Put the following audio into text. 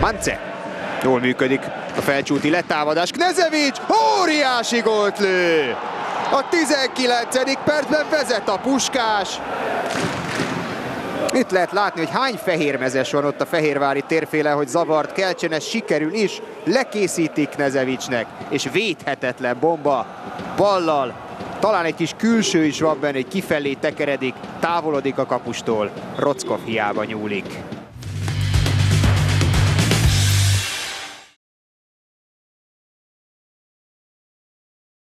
Mance. Jól működik a felcsúti letámadás. Knezevics óriási gólt lő! A 19. percben vezet a Puskás. Itt lehet látni, hogy hány fehérmezes van ott a fehérvári térféle, hogy zavart keltsen, ez sikerül is. Lekészítik Knezevicsnek, és védhetetlen bomba ballal. Talán egy kis külső is van benne, egy kifelé tekeredik, távolodik a kapustól. Rockov hiába nyúlik.